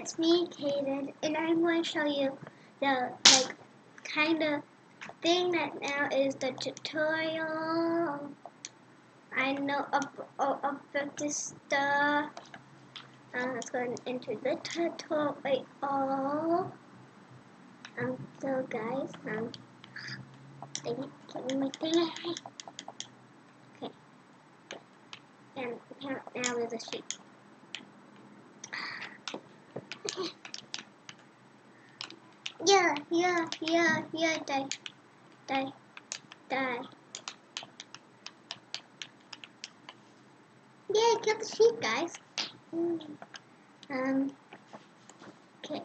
it's me, Kaiden, and I'm going to show you the like kind of thing that now is the tutorial. I know about this stuff. Um, let's go and enter the tutorial. Um, so guys, um, dang it, my thing. Okay. And now there's a sheet. Yeah, yeah, yeah, yeah, die, die, die. Yeah, kill the sheep, guys. Mm. Um, okay.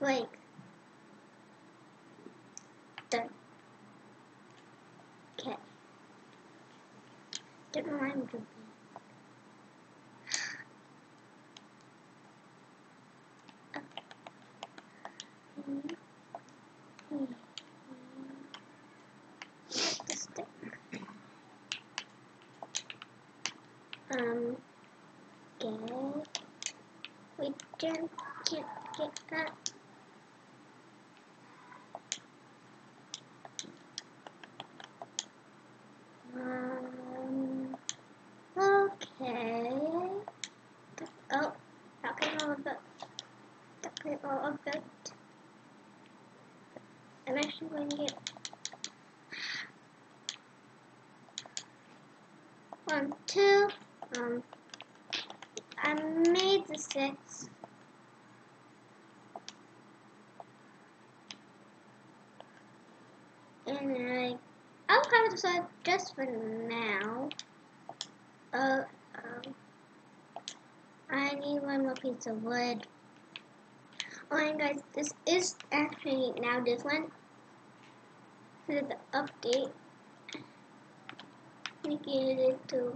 Wait. Done. Okay. Know why I'm jumping. Um, get, we don't get, get that. Um, okay. Oh, okay, all of it. Okay, all of it. I'm actually going to get one, two, um, I made the six. And I, I'll just for now. Uh, um, I need one more piece of wood. Alright guys, this is actually now different. This is the update. Making it to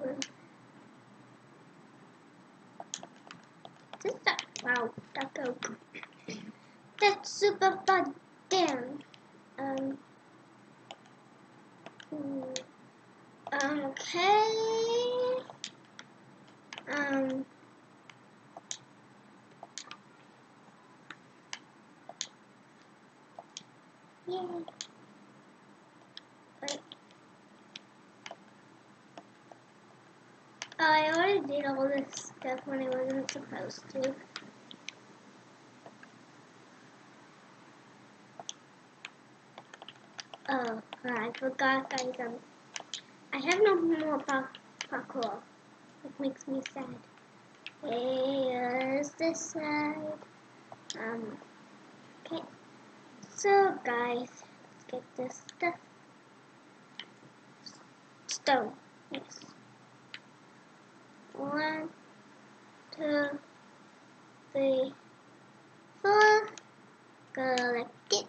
This that wow, that go. That's super fun. Damn. Um. Okay. Um. Yay. Wait. Oh, I already did all this stuff when I wasn't supposed to. Oh, I forgot guys, um, I have no more parkour. It makes me sad. Here's this side. Um, okay. So guys, let's get this stuff. Stone, yes. One, two, three, four. Collect it.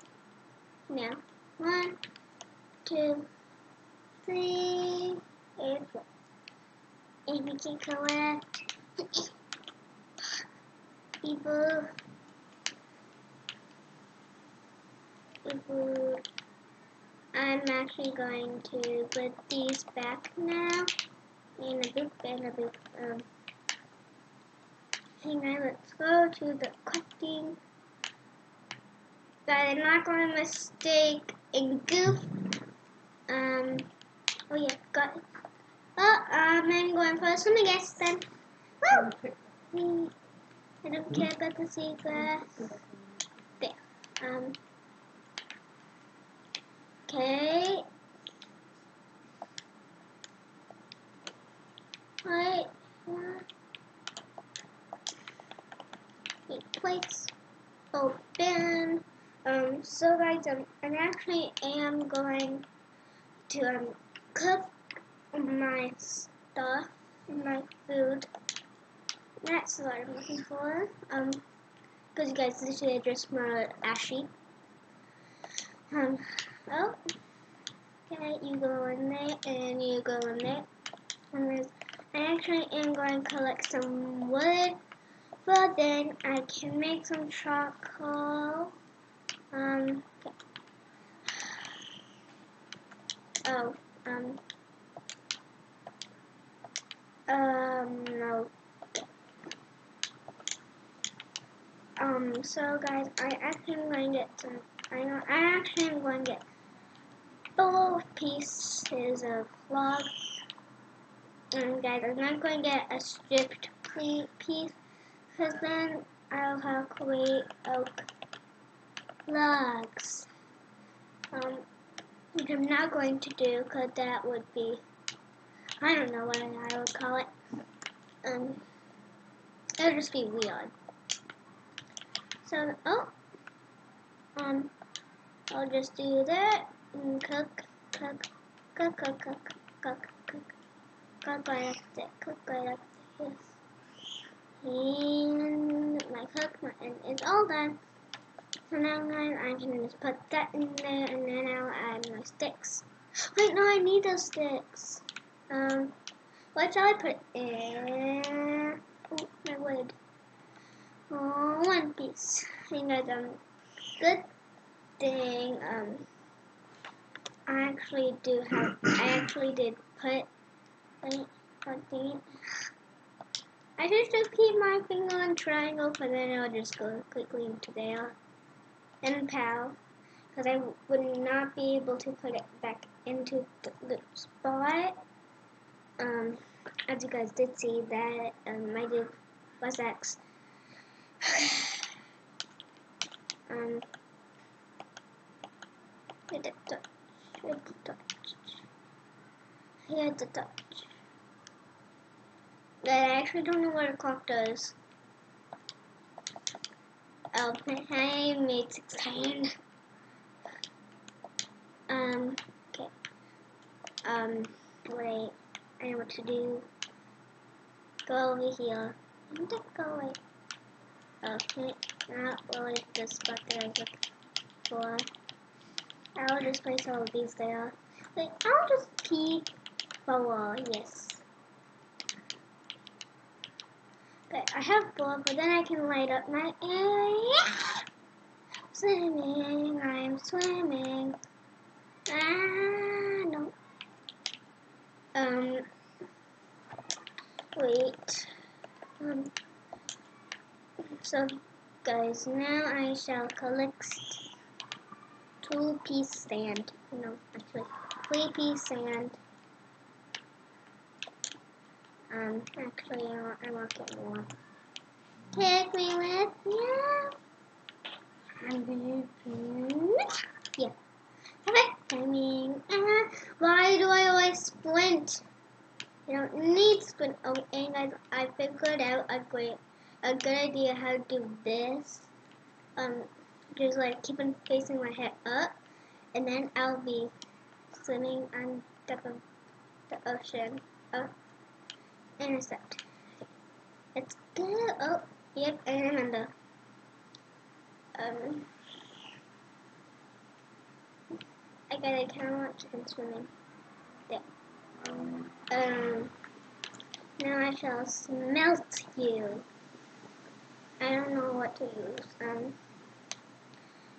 Now, one, two, and four. And we can collect people. People. I'm actually going to put these back now in a book and a book. Um, hang on, let's go to the cutting. That I'm not going to mistake a goof. Um, oh yeah, got it. Oh, um, I'm going for some guess then. Woo! I don't care about the seagrass. There. Um. Okay. Right. Place open. Um, so guys, um, I actually am going to um, cook my stuff, my food. That's what I'm looking for. Um, because you guys literally just smell ashy. Um, oh, okay, you go in there and you go in there. And I actually am going to collect some wood, but then I can make some charcoal. Um, okay. Oh, um, um, no. Um, so guys, I actually am going to get some, I know, I actually am going to get both pieces of log. And guys, I'm not going to get a stripped piece, because then I'll have great oak logs. Which I'm not going to do, because that would be, I don't know what I would call it. Um, it would just be weird. So, oh, um, I'll just do that and cook, cook, cook, cook, cook, cook, cook, cook right up there, cook right up there, yes. And my cook mutton is all done. Now guys, I can just put that in there and then I'll add my sticks. Wait, no, I need those sticks. Um, what shall I put in? Oh, my wood. Oh, one piece. You know, um, good thing, um, I actually do have, I actually did put, wait, thing? I just keep my finger on triangle, but then I'll just go quickly into there and PAL, because I would not be able to put it back into the, the spot. Um, as you guys did see that um, I was X um, hit the touch, hit the touch, hit the touch. I actually don't know what a clock does. I made 16. Um, okay. Um, wait. I know what to do. Go over here. I'm just go away. Okay, not really the spot that I was looking for. I'll just place all of these there. Wait, I'll just keep four, yes. Okay, I have four, but then I can light up my area. Swimming, I'm swimming. Ah, no. Um, wait. Um, so, guys, now I shall collect two piece sand. No, actually, three piece sand. Um, actually, I want, I want get more. Take me with you. I'm good. Yeah. Okay, I mean, uh, why do I always splint? You don't need sprint. Oh, and guys, I figured out a great a good idea how to do this. Um, just like keep on facing my head up, and then I'll be swimming on top of the ocean. Oh, intercept. It's good. Oh, yep, I remember. Um, I got a camera chicken swimming. There. Um, now I shall smelt you. I don't know what to use. Um,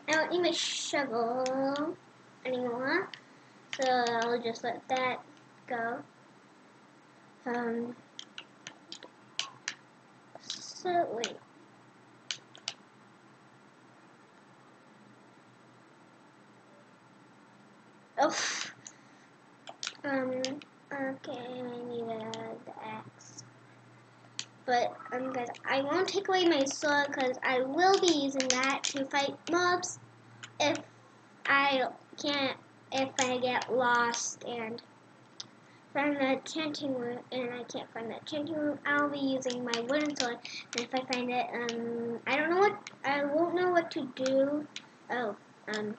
I don't need my shovel anymore, so I'll just let that go. Um, so wait. Oh. Um. Okay, I need the axe. But, um, guys, I won't take away my sword because I will be using that to fight mobs if I can't, if I get lost and find the chanting room and I can't find the chanting room, I'll be using my wooden sword. And if I find it, um, I don't know what, I won't know what to do. Oh, um,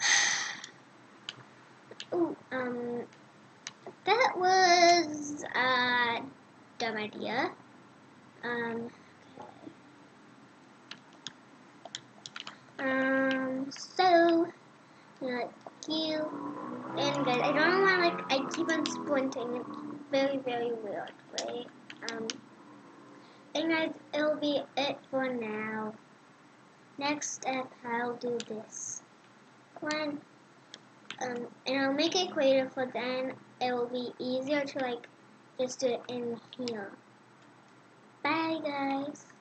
ooh, um, that was, a dumb idea. Um, um, so, like you, and guys, I don't know why, like, I keep on splinting. It's very, very weird, right? Um, and guys, it'll be it for now. Next step, I'll do this. One, um, and I'll make it greater for then it will be easier to, like, just do it in here. Bye, guys.